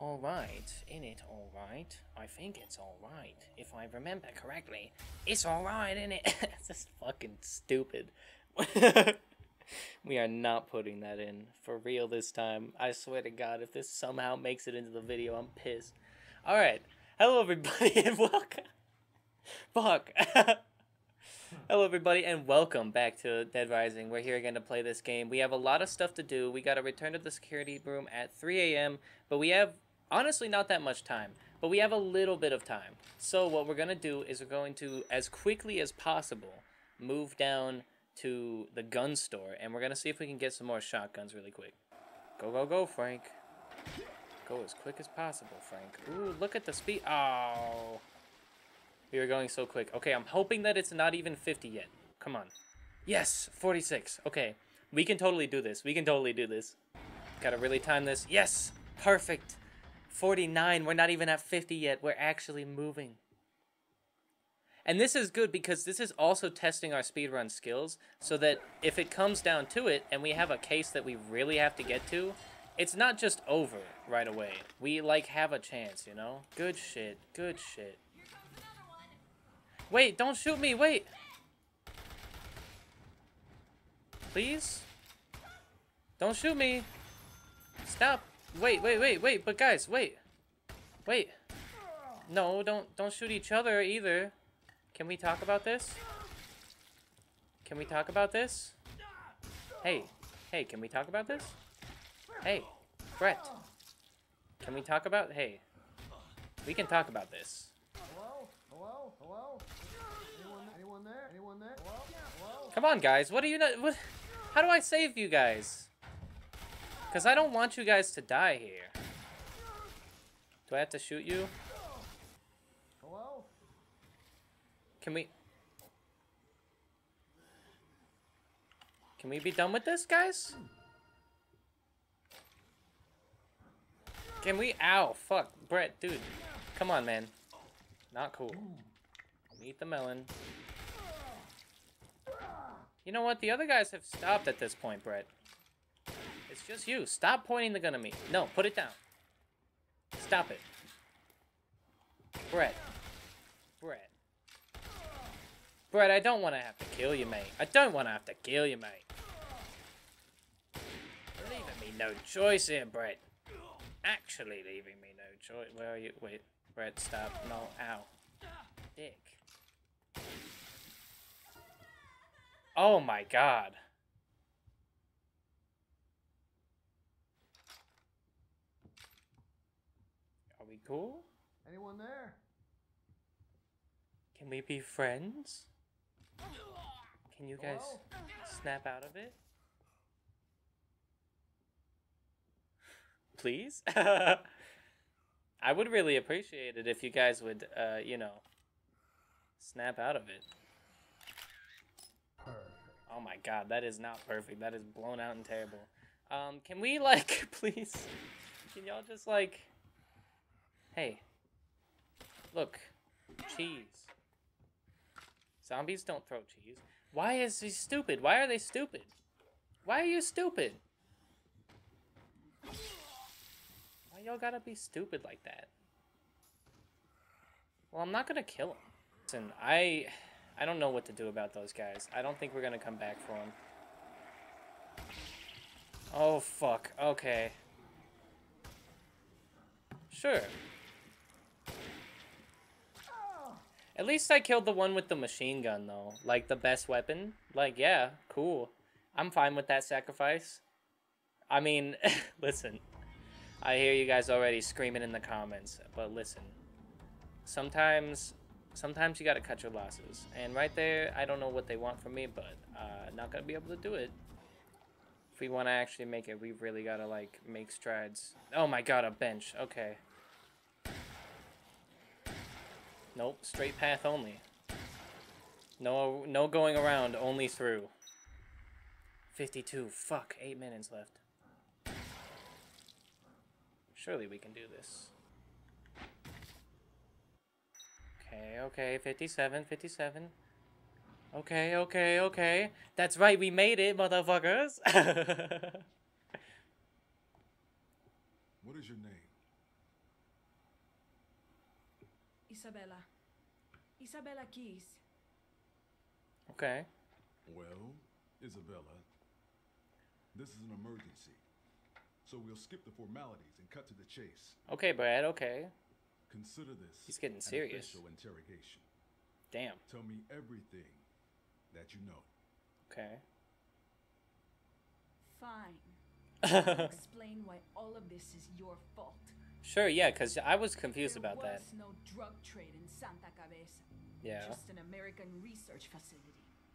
alright. In it alright. I think it's alright. If I remember correctly. It's alright, in it? it's just fucking stupid. we are not putting that in. For real this time. I swear to god, if this somehow makes it into the video, I'm pissed. Alright. Hello everybody and welcome. Fuck. Hello, everybody, and welcome back to Dead Rising. We're here again to play this game. We have a lot of stuff to do. We got to return to the security room at 3 a.m., but we have, honestly, not that much time. But we have a little bit of time. So what we're going to do is we're going to, as quickly as possible, move down to the gun store, and we're going to see if we can get some more shotguns really quick. Go, go, go, Frank. Go as quick as possible, Frank. Ooh, look at the speed. Oh... We are going so quick. Okay, I'm hoping that it's not even 50 yet. Come on. Yes, 46. Okay, we can totally do this. We can totally do this. Gotta really time this. Yes, perfect. 49. We're not even at 50 yet. We're actually moving. And this is good because this is also testing our speedrun skills so that if it comes down to it and we have a case that we really have to get to, it's not just over right away. We, like, have a chance, you know? Good shit. Good shit. Wait, don't shoot me, wait! Please? Don't shoot me! Stop! Wait, wait, wait, wait, but guys, wait! Wait! No, don't, don't shoot each other either. Can we talk about this? Can we talk about this? Hey, hey, can we talk about this? Hey, Brett. Can we talk about, hey, we can talk about this. Hello? Hello? Hello? Anyone, anyone there? Anyone there? Hello? Hello? Come on, guys. What are you not? What? How do I save you guys? Because I don't want you guys to die here. Do I have to shoot you? Hello? Can we... Can we be done with this, guys? Can we... Ow, fuck. Brett, dude. Come on, man. Not cool. Meet the melon. You know what? The other guys have stopped at this point, Brett. It's just you. Stop pointing the gun at me. No, put it down. Stop it. Brett. Brett. Brett, I don't want to have to kill you, mate. I don't want to have to kill you, mate. You're leaving me no choice here, Brett. Actually leaving me no choice. Where are you? Wait. Brett, stop. No. Ow. Dick. Oh my god. Are we cool? Anyone there? Can we be friends? Can you guys Hello? snap out of it? Please? I would really appreciate it if you guys would, uh, you know, snap out of it. Perfect. Oh my god, that is not perfect. That is blown out and terrible. Um, can we, like, please? Can y'all just, like. Hey. Look. Cheese. Zombies don't throw cheese. Why is he stupid? Why are they stupid? Why are you stupid? Why y'all gotta be stupid like that? Well, I'm not gonna kill him. Listen, I... I don't know what to do about those guys. I don't think we're gonna come back for them. Oh, fuck. Okay. Sure. At least I killed the one with the machine gun, though. Like, the best weapon. Like, yeah, cool. I'm fine with that sacrifice. I mean, listen. I hear you guys already screaming in the comments, but listen. Sometimes sometimes you gotta cut your losses. And right there, I don't know what they want from me, but uh, not gonna be able to do it. If we want to actually make it, we really gotta like make strides. Oh my god, a bench. Okay. Nope, straight path only. No, no going around, only through. 52. Fuck, eight minutes left. Surely we can do this. Okay, okay, 57, 57. Okay, okay, okay. That's right, we made it, motherfuckers. What is your name? Isabella. Isabela Keyes. Okay. Well, Isabella, this is an emergency. So we'll skip the formalities and cut to the chase. Okay, Brad. Okay. Consider this He's getting an serious. official interrogation. Damn. Tell me everything that you know. Okay. Fine. Explain why all of this is your fault. Sure. Yeah, because I was confused there about was that. no drug trade in Santa Cabeza. Yeah. Just an American research facility.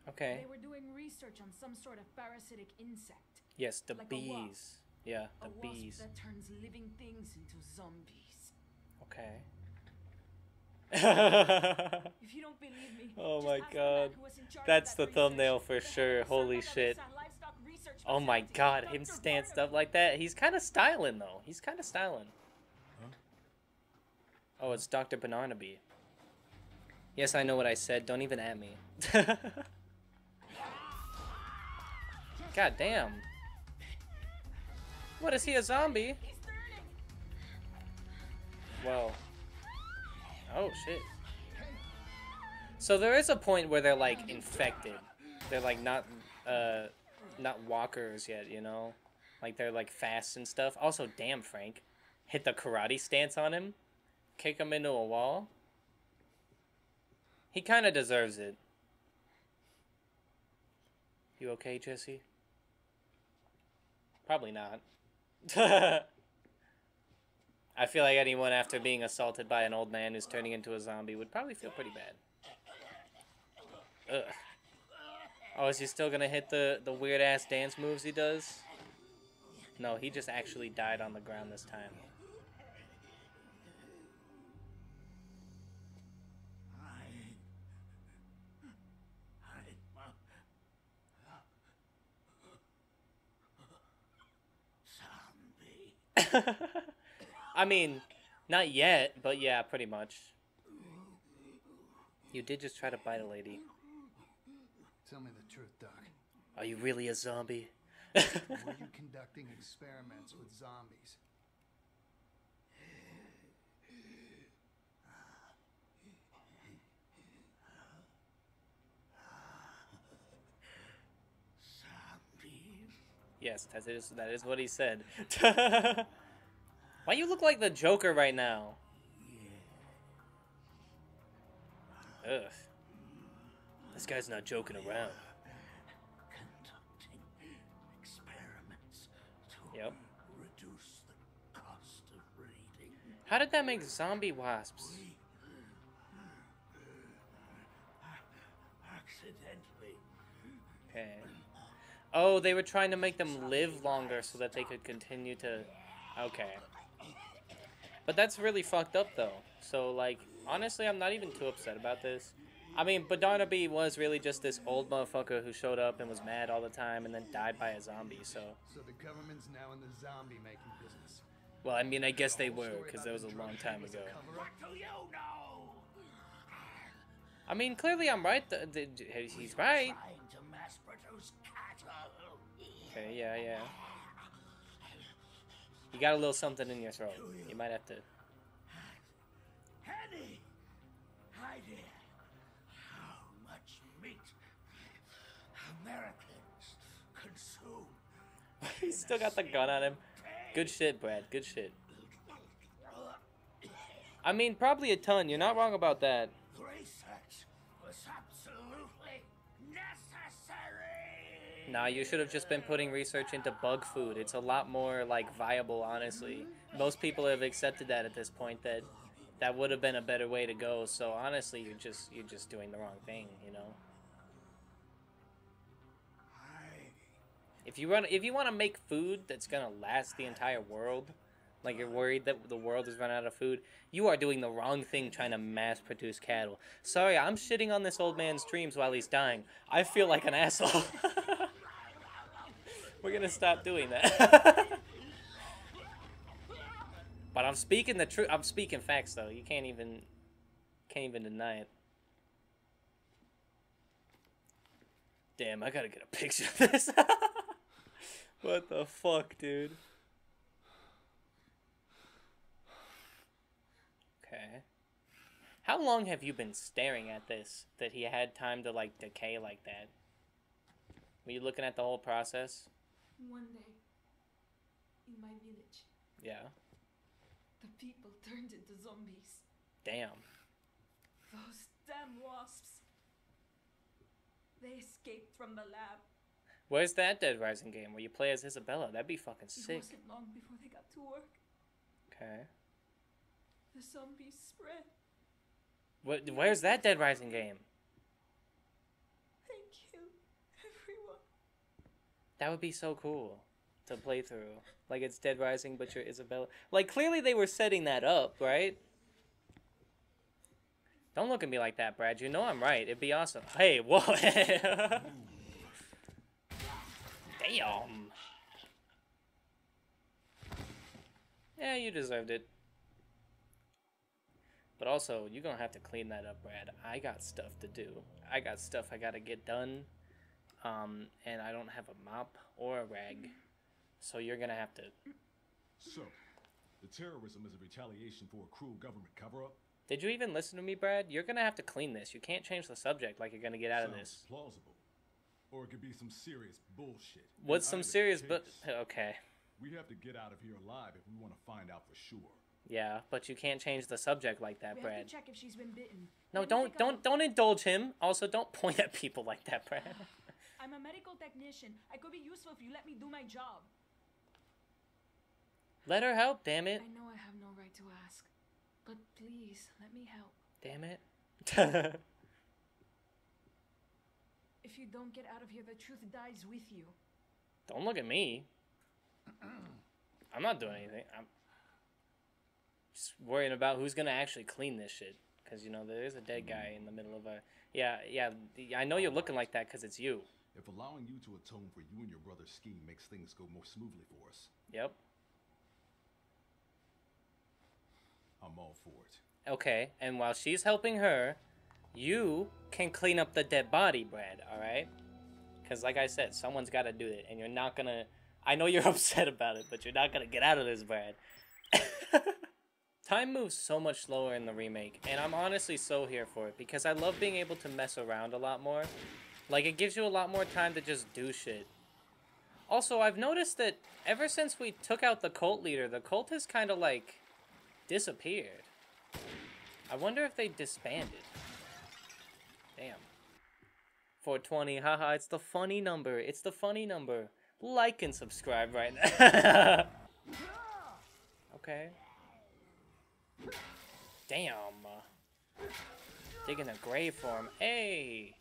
Okay. They were doing research on some sort of parasitic insect. Yes, the like bees. Yeah, a the wasp bees. that turns living things into zombies. Okay. If you don't believe me, Oh my God. man who was in charge of That's that the thumbnail for sure. Holy shit. Cabeza Livestock Research Oh my god, him Dr. stanced up like that. He's kind of styling though. He's kind of styling. Oh, it's Dr. Bananaby. Yes, I know what I said. Don't even at me. god damn. What is he a zombie? Whoa. Oh shit. So there is a point where they're like infected. They're like not uh not walkers yet, you know? Like they're like fast and stuff. Also, damn Frank. Hit the karate stance on him. Kick him into a wall. He kind of deserves it. You okay, Jessie? Probably not. I feel like anyone after being assaulted by an old man who's turning into a zombie would probably feel pretty bad. Ugh. Oh, is he still gonna hit the, the weird ass dance moves he does? No, he just actually died on the ground this time. I mean, not yet, but yeah, pretty much. You did just try to bite a lady. Tell me the truth, Doc. Are you really a zombie? Were you conducting experiments with zombies? Yes, that is that is what he said. Why you look like the Joker right now? Ugh. This guy's not joking around. conducting experiments to Yep. reduce the cost of breeding. How did that make zombie wasps? Uh, uh, accidentally, Okay. Oh, they were trying to make them live longer so that they could continue to. Okay. But that's really fucked up though. So like, honestly, I'm not even too upset about this. I mean, Badanabe was really just this old motherfucker who showed up and was mad all the time and then died by a zombie. So, So the government's now in the zombie making business. well, I mean, I guess they were because that was a long time ago. cover-up? do you know? I mean, clearly I'm right. Th- th- he's right. Okay, yeah, yeah. You got a little something in your throat. You might have to. Any idea how much meat Americans consume? He's still got the gun on him. Good shit, Brad. Good shit. I mean, probably a ton. You're not wrong about that. Nah, you should have just been putting research into bug food. It's a lot more like viable, honestly. Most people have accepted that at this point that that would have been a better way to go. So honestly, you're just you're just doing the wrong thing, you know. If you run if you want to make food that's going to last the entire world, like you're worried that the world is running out of food, you are doing the wrong thing trying to mass produce cattle. Sorry, I'm shitting on this old man's dreams while he's dying. I feel like an asshole. We're gonna stop doing that. but I'm speaking the truth. I'm speaking facts, though. You can't even can't even deny it. Damn, I gotta get a picture of this. what the fuck, dude? Okay. How long have you been staring at this that he had time to like decay like that? Were you looking at the whole process? One day, in my village, Yeah. the people turned into zombies. Damn. Those damn wasps. They escaped from the lab. Where's that Dead Rising game where you play as Isabela? That'd be fucking It sick. wasn't long before they got to work. Okay. The zombies spread. What, where's that Dead Rising game? They killed everyone. That would be so cool to play through. Like it's Dead Rising, but you're Isabela. Like clearly they were setting that up, right? Don't look at me like that, Brad. You know I'm right. It'd be awesome. Hey, whoa. Damn. Yeah, you deserved it. But also, you're gonna have to clean that up, Brad. I got stuff to do. I got stuff I gotta get done. Um, and I don't have a mop or a rag. So you're gonna have to. So, the terrorism is a retaliation for a cruel government cover-up? Did you even listen to me, Brad? You're gonna have to clean this. You can't change the subject like you're gonna get out of Sounds this. plausible. Or it could be some serious bullshit. What's some serious but okay. We have to get out of here alive if we want to find out for sure. Yeah, but you can't change the subject like that, we Brad. have to check if she's been bitten. No, Let don't don't don't indulge him. Also, don't point at people like that, Brad. I'm a medical technician. I could be useful if you let me do my job. Let her help, damn it. I know I have no right to ask, but please let me help. Damn it. If you don't get out of here, the truth dies with you. don't look at me. I'm not doing anything. I'm just worrying about who's gonna actually clean this shit. Cause you know there is a dead guy in the middle of a. Yeah, yeah. I know you're looking like that because it's you. If allowing you to atone for you and your brother's scheme makes things go more smoothly for us, Yep. I'm all for it. Okay, and while she's helping her, you can clean up the dead body, Brad, alright? Because, like I said, someone's got to do it, and you're not gonna. I know you're upset about it, but you're not gonna get out of this, Brad. Time moves so much slower in the remake, and I'm honestly so here for it because I love being able to mess around a lot more. Like, it gives you a lot more time to just do shit. Also, I've noticed that ever since we took out the cult leader, the cult has kind of like disappeared. I wonder if they disbanded. Damn. 420, haha, it's the funny number. It's the funny number. Like and subscribe right now. okay. Damn. Digging a grave for him. Hey!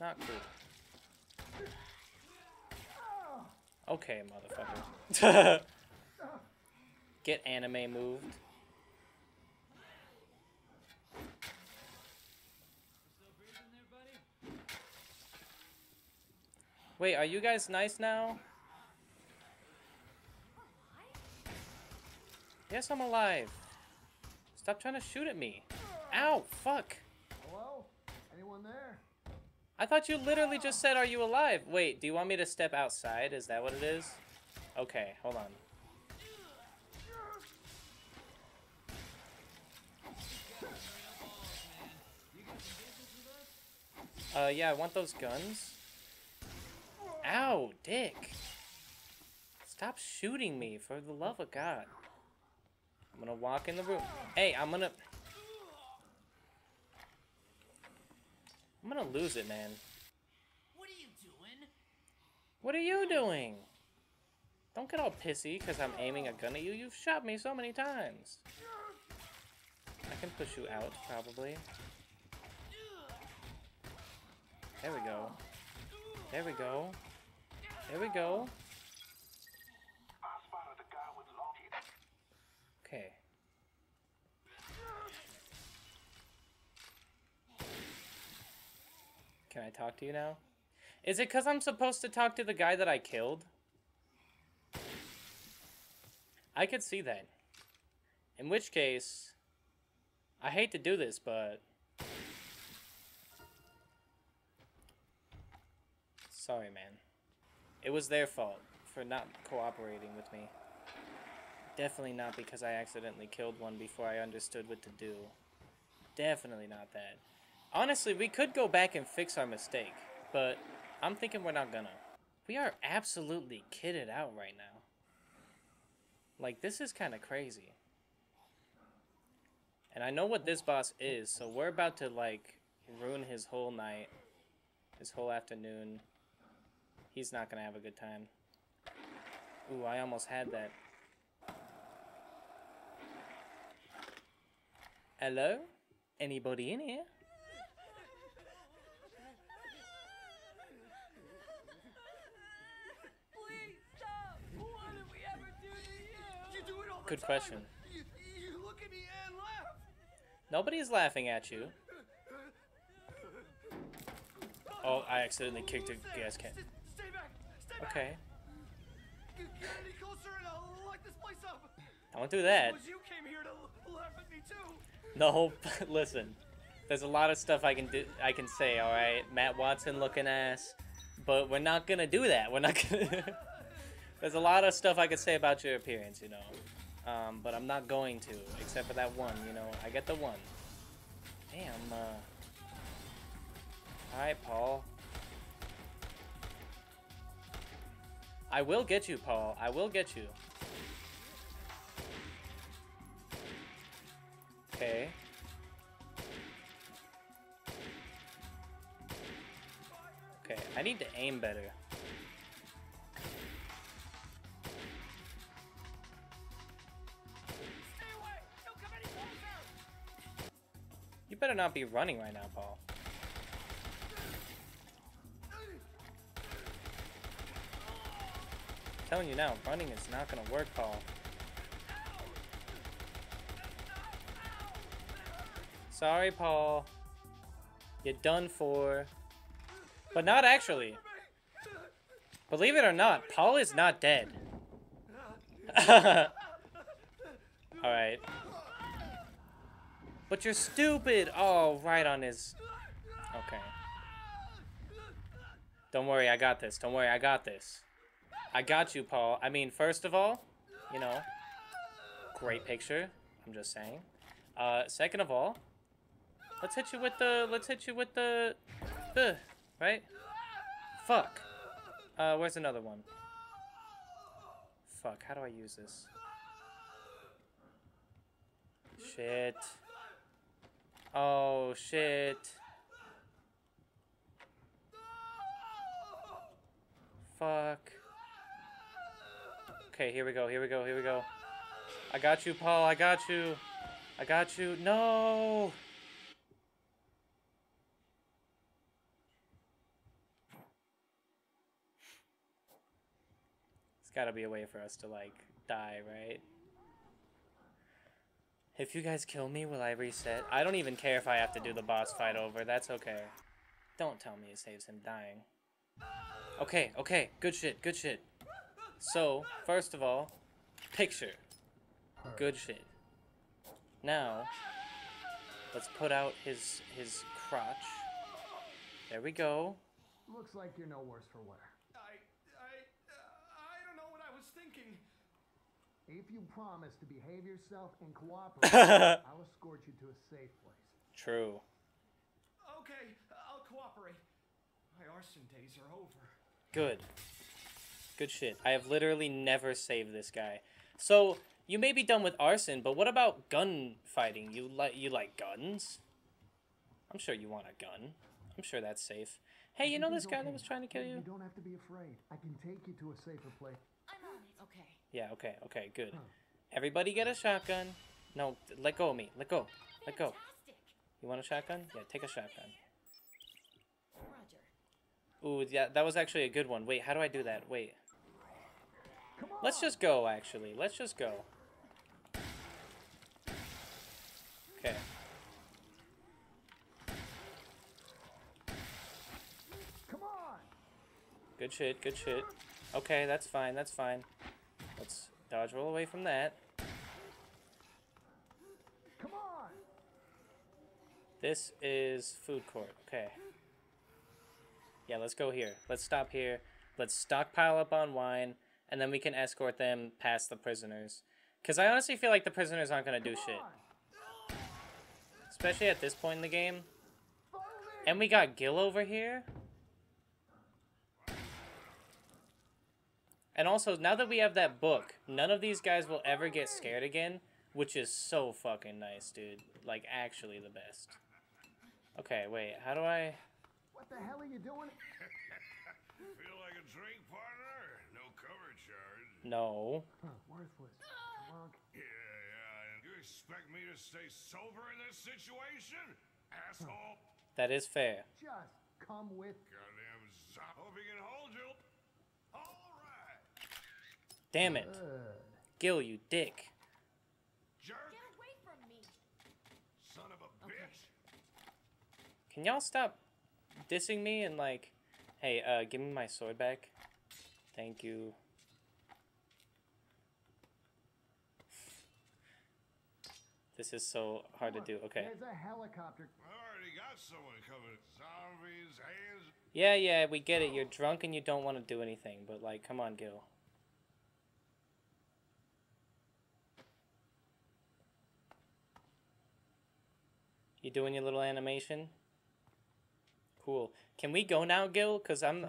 Not cool. Okay, motherfucker. Get anime moved. Wait, are you guys nice now? Yes, I'm alive. Stop trying to shoot at me. Ow, fuck. Hello? Anyone there? I thought you literally just said, are you alive? Wait, do you want me to step outside? Is that what it is? Okay, hold on. Uh, yeah, I want those guns. Ow, dick. Stop shooting me, for the love of God. I'm gonna walk in the room. Hey, I'm gonna... I'm gonna lose it, man. What are you doing? What are you doing? Don't get all pissy because I'm aiming a gun at you. You've shot me so many times. I can push you out, probably. There we go. There we go. There we go. Okay. Can I talk to you now? Is it because I'm supposed to talk to the guy that I killed? I could see that. In which case, I hate to do this, but. Sorry, man. It was their fault for not cooperating with me. Definitely not because I accidentally killed one before I understood what to do. definitely not that. Honestly, we could go back and fix our mistake, but I'm thinking we're not gonna. We are absolutely kitted out right now. Like, this is kind of crazy. And I know what this boss is, so we're about to, like, ruin his whole night, his whole afternoon. He's not gonna have a good time. Ooh, I almost had that. Hello? Anybody in here? Please stop! What did we ever do to you? You do it all the Good question. You, you. Nobody's laughing at you. Oh, I accidentally kicked a gas can. Stay, back. Stay back. Okay, Get any closer and I'll light this place up. don't do that. No, listen. There's a lot of stuff I can do. I can say. All right, Matt Watson looking ass, but we're not gonna do that. We're not gonna. There's a lot of stuff I could say about your appearance, you know, um, but I'm not going to, except for that one. You know, I get the one. Damn. Uh... Right, Paul. I will get you, Paul. I will get you. Okay. Okay, I need to aim better. You better not be running right now, Paul. I'm telling you now, running is not gonna work, Paul. Sorry, Paul. You're done for. But not actually. Believe it or not, Paul is not dead. Alright. But you're stupid! Oh, right on his... Okay. Don't worry, I got this. Don't worry, I got this. I got you, Paul. I mean, first of all, you know, great picture. I'm just saying. Uh, second of all, let's hit you with the, let's hit you with the, the, right? Fuck. Uh, where's another one? Fuck, how do I use this? Shit. Oh, shit. Fuck. Okay, here we go, here we go, here we go. I got you, Paul, I got you. I got you. No! There's gotta be a way for us to, like, die, right? If you guys kill me, will I reset? I don't even care if I have to do the boss fight over. That's okay. Don't tell me it saves him dying. Okay, okay. Good shit, good shit. So, first of all, picture. Good shit. Now, let's put out his his crotch. There we go. Looks like you're no worse for wear. I, I, uh, I don't know what I was thinking. If you promise to behave yourself and cooperate, I'll escort you to a safe place. True. Okay, I'll cooperate. My arson days are over. Good. Good shit. I have literally never saved this guy. So, you may be done with arson, but what about gun fighting? You like you like guns? I'm sure you want a gun. I'm sure that's safe. Hey, you know this guy okay. that was trying to kill you? You don't have to be afraid. I can take you to a safer place. I'm on it. Okay. Yeah, okay, okay, good. Everybody get a shotgun. No, let go of me. Let go. Let go. Fantastic. You want a shotgun? Yeah, take a shotgun. Roger. Ooh, yeah, that was actually a good one. Wait, how do I do that? Wait. Let's just go, actually. Let's just go. Okay. Come on! Good shit, good shit. Okay, that's fine, that's fine. Let's dodge roll away from that. Come on! This is food court. Okay. Yeah, let's go here. Let's stop here. Let's stockpile up on wine, and then we can escort them past the prisoners. Because I honestly feel like the prisoners aren't going to do shit. especially at this point in the game. And we got Gil over here. And also, now that we have that book, none of these guys will ever get scared again, which is so fucking nice, dude. Like, actually the best. Okay, wait, how do I... What the hell are you doing? Feel like a drink, partner? No cover charge. No. Huh, worthless. Drunk. Yeah, yeah. and You expect me to stay sober in this situation? Asshole. That is fair. Just come with. Goddamn zop. Hope he can hold you. All right. Damn it. Gil, you dick. Jerk. Get away from me! Son of a bitch. Can y'all stop dissing me and like, hey, uh, give me my sword back? Thank you. This is so hard to do. Okay. There's a helicopter. I already got someone coming. Zombies, hands. Yeah, yeah, we get it. You're drunk and you don't want to do anything, but like, come on, Gil. Doing your little animation? Cool. Can we go now, Gil? Cause I'm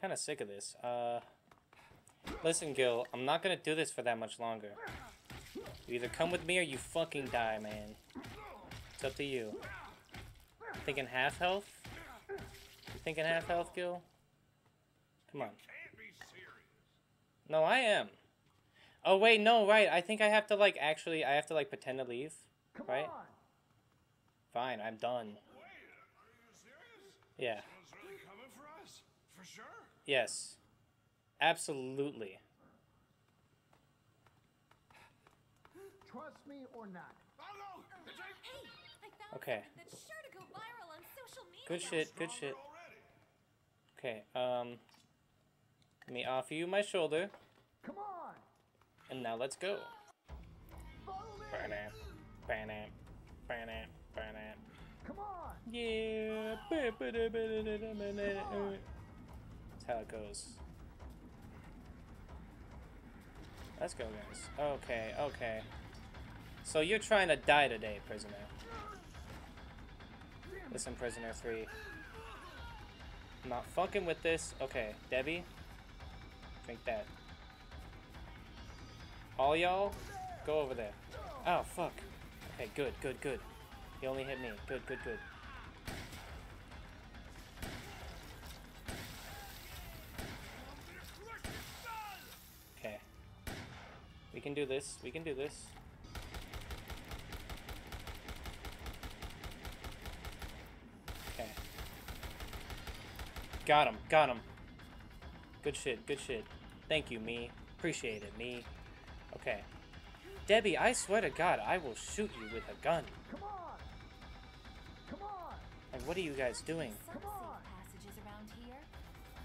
kind of sick of this. Uh, listen, Gil. I'm not gonna do this for that much longer. You either come with me or you fucking die, man. It's up to you. Thinking half health? You thinking half health, Gil? Come on. Can't be serious. No, I am. Oh wait, no, right. I think I have to like actually I have to like pretend to leave. Come Right? on. Fine, I'm done. Wait, are you serious? Yeah. Really coming for us? For sure? Yes. Absolutely. Trust me or not. Oh no! Hey! I found Okay. something that's sure to go viral on social media. Good shit, good shit. already. Okay, um let me offer you my shoulder Come on. and now let's go. Follow Come on. Yeah. That's how it goes. Let's go, guys. Okay, okay. So you're trying to die today, prisoner. Listen, prisoner three. I'm not fucking with this. Okay, Debbie. Drink that. All y'all, go over there. Oh, fuck. Okay, good, good, good. He only hit me. Good, good, good. Okay. We can do this. We can do this. Okay. Got him. Got him. Good shit. Good shit. Thank you, me. Appreciate it, me. Okay. Debbie, I swear to God, I will shoot you with a gun. Come on. Come on. Like, what are you guys doing? Come on. safe passages around here.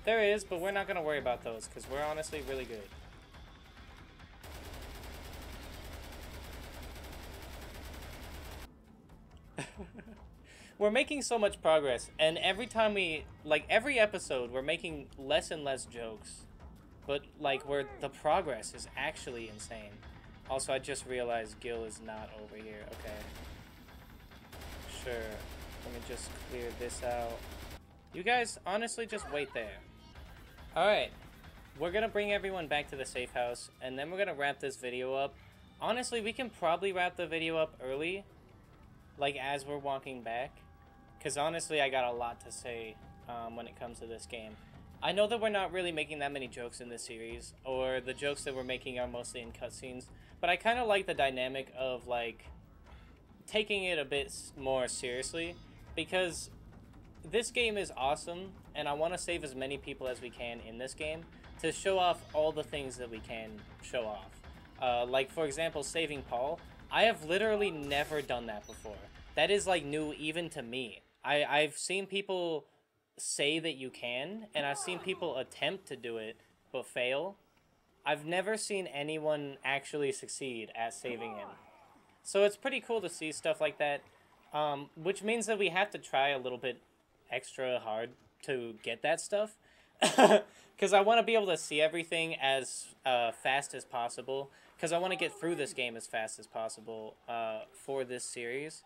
There is, but we're not gonna worry about those because we're honestly really good. we're making so much progress, and every time we like every episode, we're making less and less jokes, but like we're the progress is actually insane. Also, I just realized Gil is not over here. Okay. Sure. Let me just clear this out. You guys, honestly, just wait there. Alright. We're gonna bring everyone back to the safe house, and then we're gonna wrap this video up. Honestly, we can probably wrap the video up early, like as we're walking back. Because honestly, I got a lot to say um, when it comes to this game. I know that we're not really making that many jokes in this series, or the jokes that we're making are mostly in cutscenes, but I kind of like the dynamic of, like, taking it a bit more seriously, because this game is awesome, and I want to save as many people as we can in this game to show off all the things that we can show off. Uh, like, for example, saving Paul. I have literally never done that before. That is, like, new even to me. I, I've seen people say that you can, and I've seen people attempt to do it but fail. I've never seen anyone actually succeed at saving him. So it's pretty cool to see stuff like that, um, which means that we have to try a little bit extra hard to get that stuff. Because I want to be able to see everything as uh, fast as possible. because I want to get through this game as fast as possible uh, for this series.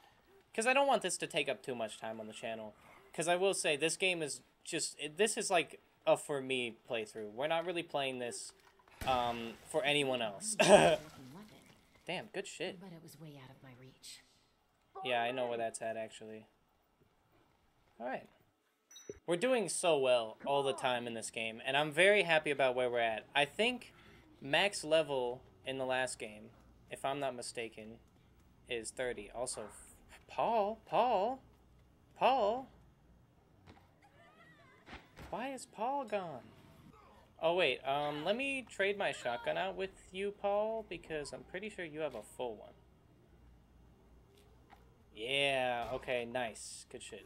Because I don't want this to take up too much time on the channel. Because I will say, this game is just... It, this is like a for me playthrough. We're not really playing this um, for anyone else. Damn, good shit. But it was way out of my reach. Yeah, I know where that's at, actually. Alright. We're doing so well all the time in this game, and I'm very happy about where we're at. I think max level in the last game, if I'm not mistaken, is 30. Also, Paul, Paul, Paul. Why is Paul gone? Oh wait, um, let me trade my shotgun out with you, Paul, because I'm pretty sure you have a full one. Yeah, okay, nice. Good shit.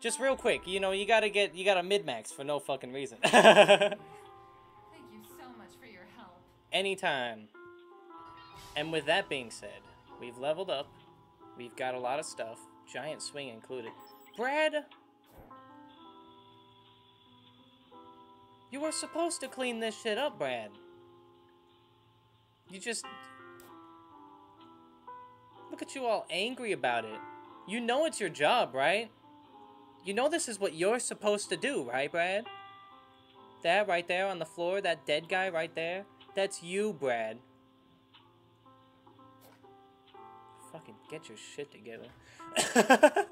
Just real quick, you know, you gotta get, you gotta mid-max for no fucking reason. Thank you so much for your help. Anytime. And with that being said, we've leveled up. We've got a lot of stuff, giant swing included. Brad! You were supposed to clean this shit up, Brad. You just... Look at you all angry about it. You know it's your job, right? You know this is what you're supposed to do, right, Brad? That right there on the floor, that dead guy right there, that's you, Brad. Fucking get your shit together.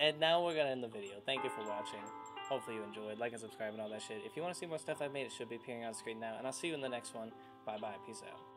and now we're gonna end the video. Thank you for watching. Hopefully you enjoyed. Like and subscribe and all that shit. If you want to see more stuff I've made, it should be appearing on screen now. And I'll see you in the next one. Bye bye. Peace out.